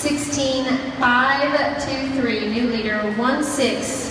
16-5-2-3, new leader 1-6.